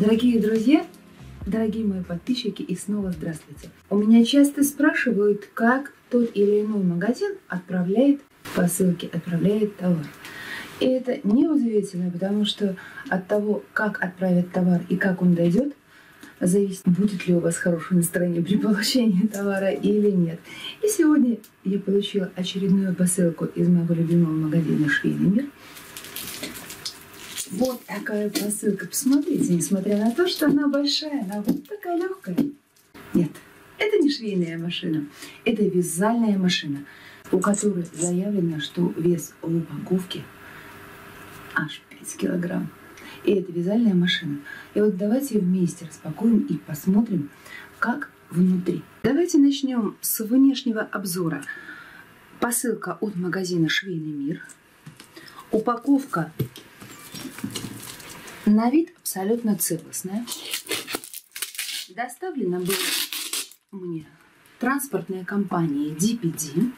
Дорогие друзья, дорогие мои подписчики, и снова здравствуйте. У меня часто спрашивают, как тот или иной магазин отправляет посылки, отправляет товар. И это неудивительно, потому что от того, как отправят товар и как он дойдет, зависит, будет ли у вас хорошее настроение при получении товара или нет. И сегодня я получила очередную посылку из моего любимого магазина «Швейный мир». Вот такая посылка. Посмотрите, несмотря на то, что она большая, она вот такая легкая. Нет, это не швейная машина, это вязальная машина, у которой заявлено, что вес в упаковке аж 5 килограмм. И это вязальная машина. И вот давайте вместе распакуем и посмотрим, как внутри. Давайте начнем с внешнего обзора. Посылка от магазина «Швейный мир». Упаковка на вид абсолютно целостная. Доставлена была мне транспортная компания DPD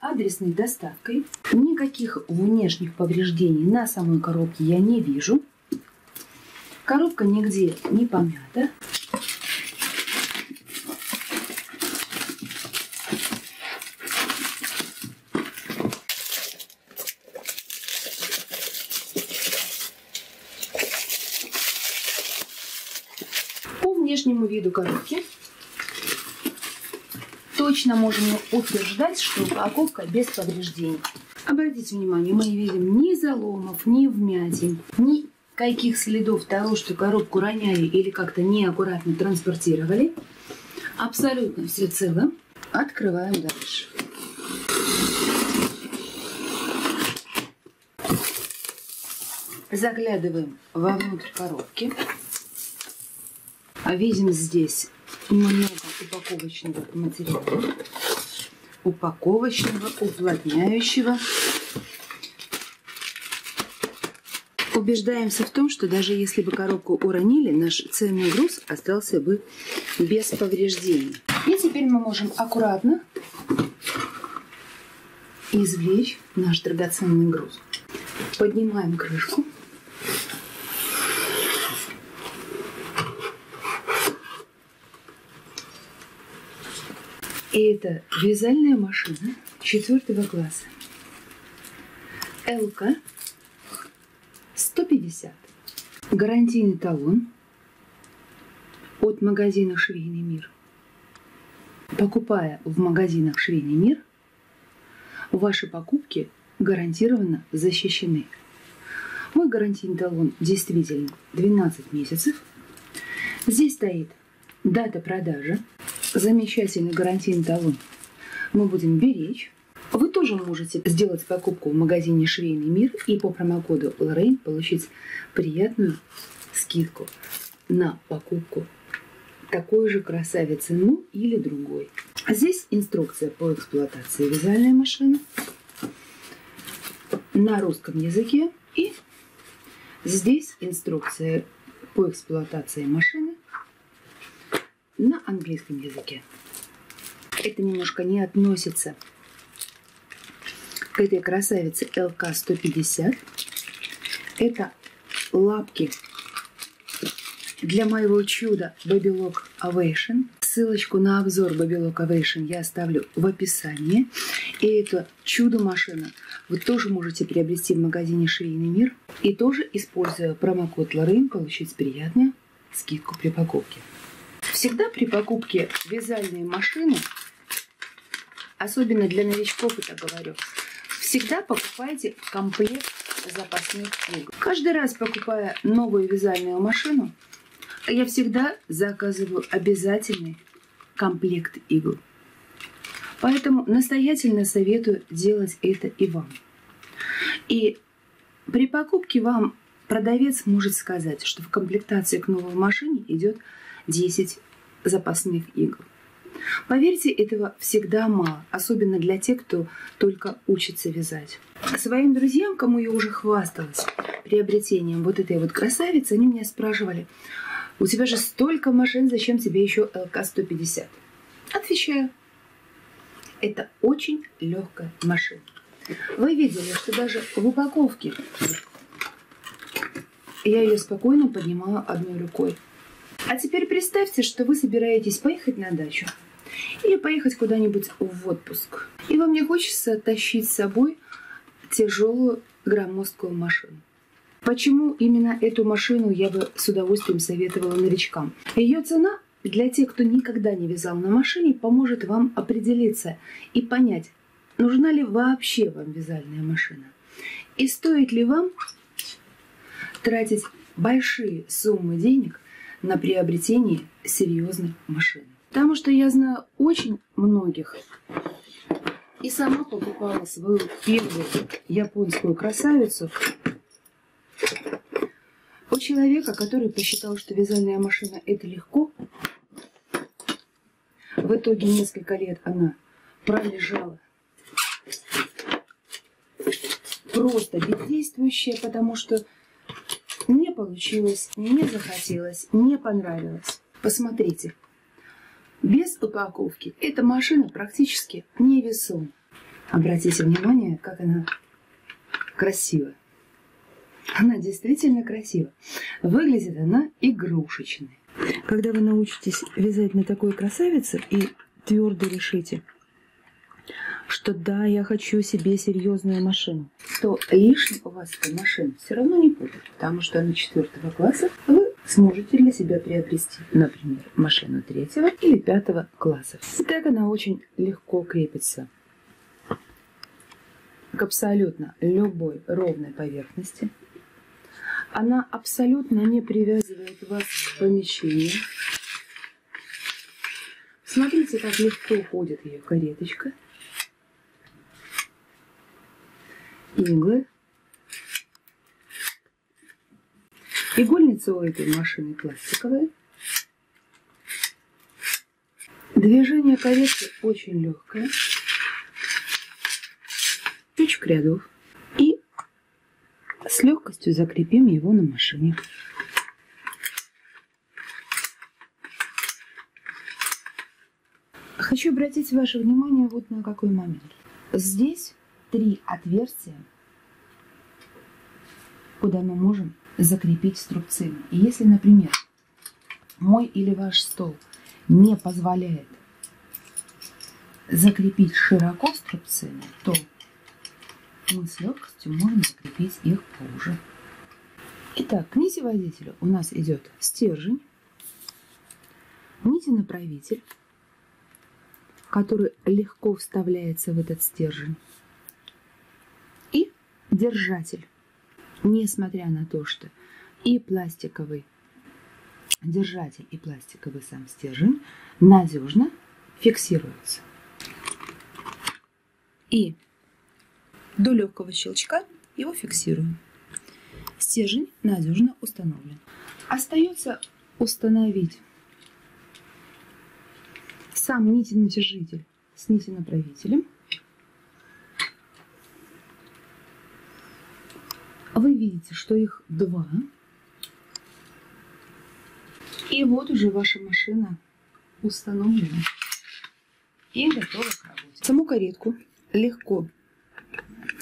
адресной доставкой. Никаких внешних повреждений на самой коробке я не вижу. Коробка нигде не помята. По внешнему виду коробки точно можем утверждать, что упаковка без повреждений. Обратите внимание, мы не видим ни заломов, ни вмятин, ни каких следов того, что коробку роняли или как-то неаккуратно транспортировали. Абсолютно все цело. Открываем дальше. Заглядываем вовнутрь коробки. А видим здесь много упаковочного материала, упаковочного, уплотняющего. Убеждаемся в том, что даже если бы коробку уронили, наш ценный груз остался бы без повреждений. И теперь мы можем аккуратно извлечь наш драгоценный груз. Поднимаем крышку. И это вязальная машина четвертого класса. ЛК 150. Гарантийный талон от магазина «Швейный мир». Покупая в магазинах «Швейный мир», ваши покупки гарантированно защищены. Мой гарантийный талон действительно 12 месяцев. Здесь стоит дата продажи, замечательный гарантийный талон мы будем беречь. Вы тоже можете сделать покупку в магазине «Швейный мир» и по промокоду Lorraine получить приятную скидку на покупку такой же красавицы, ну или другой. Здесь инструкция по эксплуатации вязальной машины на русском языке и здесь инструкция по эксплуатации машины на английском языке. Это немножко не относится к этой красавице ЛК-150. Это лапки для моего чуда Babylog Ovation. Ссылочку на обзор Babylog Ovation я оставлю в описании. И это чудо-машина вы тоже можете приобрести в магазине «Швейный мир». И тоже, используя промокод Лорейн, получить приятную скидку при покупке. Всегда при покупке вязальной машины, особенно для новичков это говорю, всегда покупайте комплект запасных игл. Каждый раз покупая новую вязальную машину, я всегда заказываю обязательный комплект игл. Поэтому настоятельно советую делать это и вам. И при покупке вам продавец может сказать, что в комплектации к новой машине идет 10 запасных игл. Поверьте, этого всегда мало, особенно для тех, кто только учится вязать. Своим друзьям, кому я уже хвасталась приобретением вот этой вот красавицы, они меня спрашивали, у тебя же столько машин, зачем тебе еще ЛК-150? Отвечаю, это очень легкая машина. Вы видели, что даже в упаковке я ее спокойно поднимаю одной рукой. А теперь представьте, что вы собираетесь поехать на дачу или поехать куда-нибудь в отпуск. И вам не хочется тащить с собой тяжелую громоздкую машину. Почему именно эту машину я бы с удовольствием советовала новичкам? Ее цена для тех, кто никогда не вязал на машине, поможет вам определиться и понять, нужна ли вообще вам вязальная машина. И стоит ли вам тратить большие суммы денег на приобретение серьезной машины. Потому что я знаю очень многих и сама покупала свою первую японскую красавицу у человека, который посчитал, что вязальная машина это легко. В итоге несколько лет она пролежала просто бездействующая, потому что получилось, не захотелось, не понравилось. Посмотрите, без упаковки эта машина практически невесома. Обратите внимание, как она красива. Она действительно красива. Выглядит она игрушечной. Когда вы научитесь вязать на такой красавице и твердо решите, что да, я хочу себе серьезную машину, то лишней у вас эта машина все равно не будет, потому что на четвертого класса вы сможете для себя приобрести, например, машину третьего или пятого классов. Так она очень легко крепится к абсолютно любой ровной поверхности. Она абсолютно не привязывает вас к помещению. Смотрите, как легко ходит ее кареточка. Иглы. Игольница у этой машины пластиковая. Движение каретки очень легкое. Ключик рядов. И с легкостью закрепим его на машине. Хочу обратить ваше внимание вот на какой момент. Здесь три отверстия, куда мы можем закрепить струбцину. И если, например, мой или ваш стол не позволяет закрепить широко струбцины, то мы с легкостью можем закрепить их поуже. Итак, к нити водителя у нас идет стержень, нити направитель, который легко вставляется в этот стержень держатель. Несмотря на то, что и пластиковый держатель, и пластиковый сам стержень надежно фиксируются. И до легкого щелчка его фиксируем. Стержень надежно установлен. Остается установить сам нитинатяжитель с нитенаправителем – Вы видите, что их два. И вот уже ваша машина установлена и готова к работе. Саму каретку легко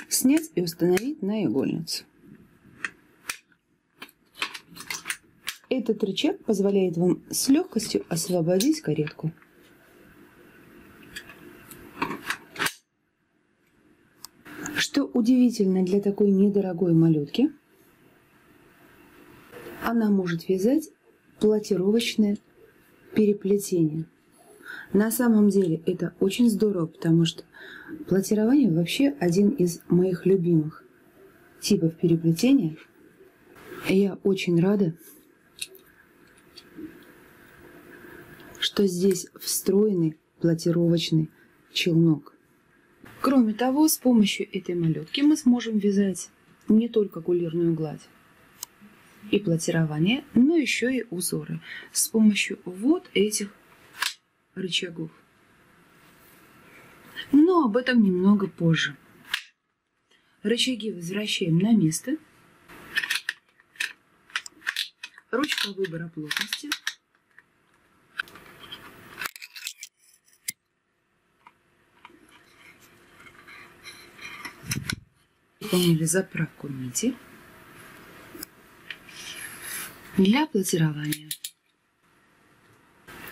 снять и установить на игольницу. Этот рычаг позволяет вам с легкостью освободить каретку. Что удивительно для такой недорогой малютки, она может вязать платировочное переплетение. На самом деле это очень здорово, потому что платирование вообще один из моих любимых типов переплетения. Я очень рада, что здесь встроенный платировочный челнок. Кроме того, с помощью этой малютки мы сможем вязать не только кулирную гладь и платирование, но еще и узоры с помощью вот этих рычагов. Но об этом немного позже. Рычаги возвращаем на место. Ручка выбора плотности – выполнили заправку нити. для платирования.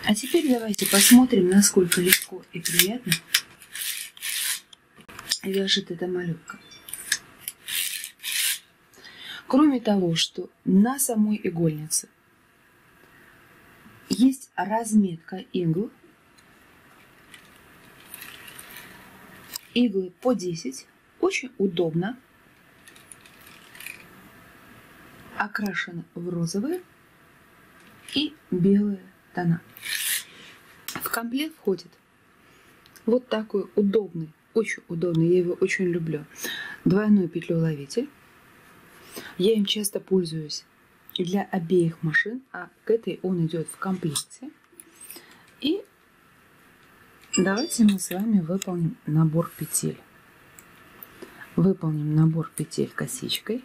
А теперь давайте посмотрим, насколько легко и приятно вяжет эта малютка. Кроме того, что на самой игольнице есть разметка игл, иглы по 10, очень удобно, окрашены в розовые и белые тона. В комплект входит вот такой удобный, очень удобный, я его очень люблю, двойной петлеуловитель. Я им часто пользуюсь для обеих машин, а к этой он идет в комплекте. И давайте мы с вами выполним набор петель. Выполним набор петель косичкой.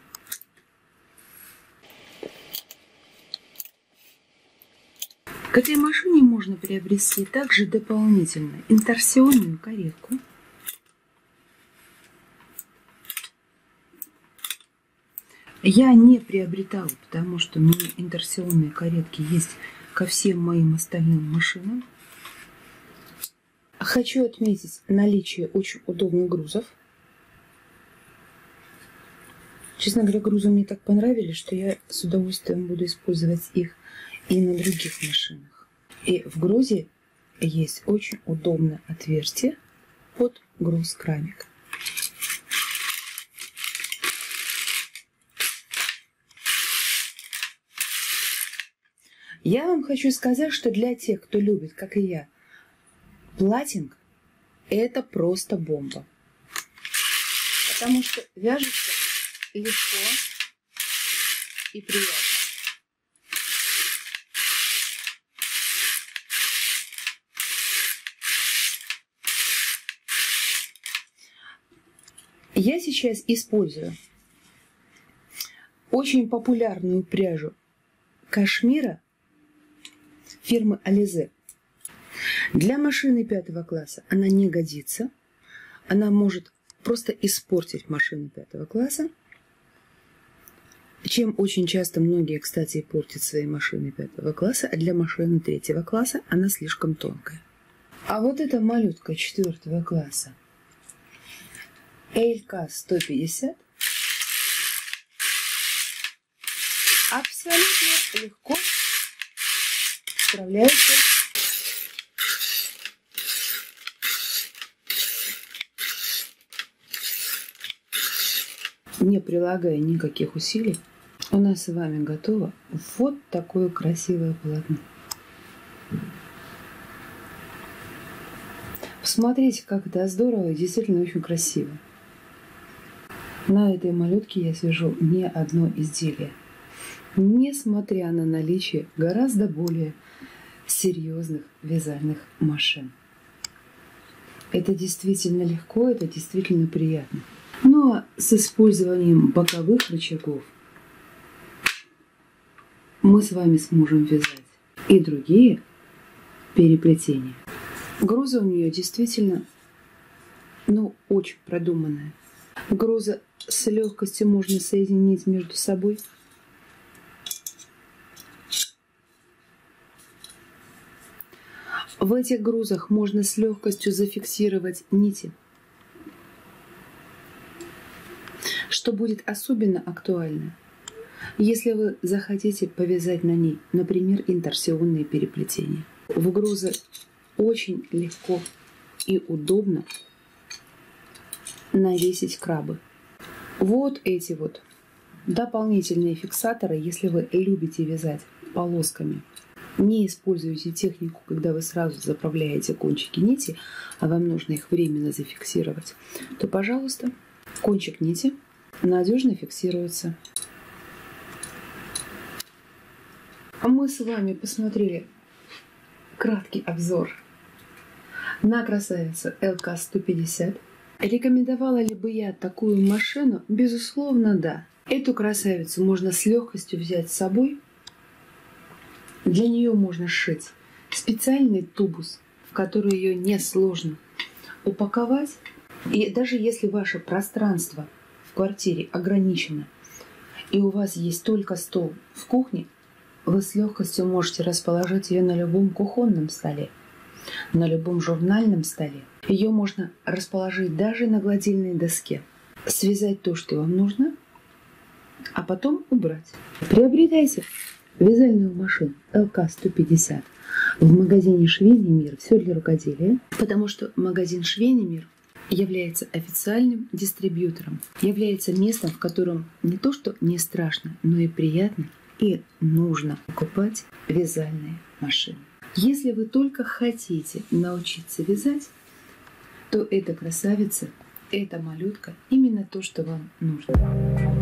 К этой машине можно приобрести также дополнительно инторсионную каретку. Я не приобретала, потому что у меня инторсионные каретки есть ко всем моим остальным машинам. Хочу отметить наличие очень удобных грузов. Честно говоря, грузы мне так понравились, что я с удовольствием буду использовать их и на других машинах. И в грузе есть очень удобное отверстие под груз крамик. Я вам хочу сказать, что для тех, кто любит, как и я, платинг, это просто бомба. Потому что вяжется легко и приятно. Я сейчас использую очень популярную пряжу кашмира фирмы Ализе. Для машины пятого класса она не годится. Она может просто испортить машину пятого класса, чем очень часто многие, кстати, портят свои машины пятого класса, а для машины третьего класса она слишком тонкая. А вот эта малютка четвертого класса ЛК 150 абсолютно легко справляется не прилагая никаких усилий, у нас с вами готово вот такое красивое полотно. Посмотрите, как это здорово и действительно очень красиво. На этой малютке я свяжу не одно изделие, несмотря на наличие гораздо более серьезных вязальных машин. Это действительно легко, это действительно приятно. Ну а с использованием боковых рычагов мы с вами сможем вязать и другие переплетения. Груза у нее действительно, ну, очень продуманная. Груза с легкостью можно соединить между собой. В этих грузах можно с легкостью зафиксировать нити, что будет особенно актуально, если вы захотите повязать на ней, например, инторсионные переплетения. В грузы очень легко и удобно навесить крабы. Вот эти вот дополнительные фиксаторы, если вы любите вязать полосками. Не используйте технику, когда вы сразу заправляете кончики нити, а вам нужно их временно зафиксировать, то, пожалуйста, кончик нити надежно фиксируется. А мы с вами посмотрели краткий обзор на красавицу ЛК-150 Рекомендовала ли бы я такую машину? Безусловно, да. Эту красавицу можно с легкостью взять с собой. Для нее можно сшить специальный тубус, в который ее несложно упаковать. И даже если ваше пространство в квартире ограничено, и у вас есть только стол в кухне, вы с легкостью можете расположить ее на любом кухонном столе, на любом журнальном столе. Ее можно расположить даже на гладильной доске. Связать то, что вам нужно, а потом убрать. Приобретайте вязальную машину ЛК-150 в магазине Швейный мир «Все для рукоделия», потому что магазин Швейный мир является официальным дистрибьютором, является местом, в котором не то что не страшно, но и приятно и нужно покупать вязальные машины. Если вы только хотите научиться вязать, то эта красавица, эта малютка именно то, что вам нужно.